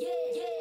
Yeah, yeah.